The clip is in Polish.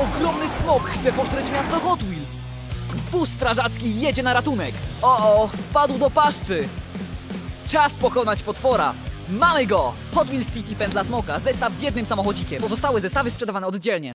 Ogromny smok chce pożreć miasto Hot Wheels. Wóz strażacki jedzie na ratunek. O, o, wpadł do paszczy. Czas pokonać potwora. Mamy go! Hot Wheels City Pętla Smoka, zestaw z jednym samochodzikiem. Pozostałe zestawy sprzedawane oddzielnie.